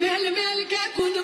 Mel mel ka kun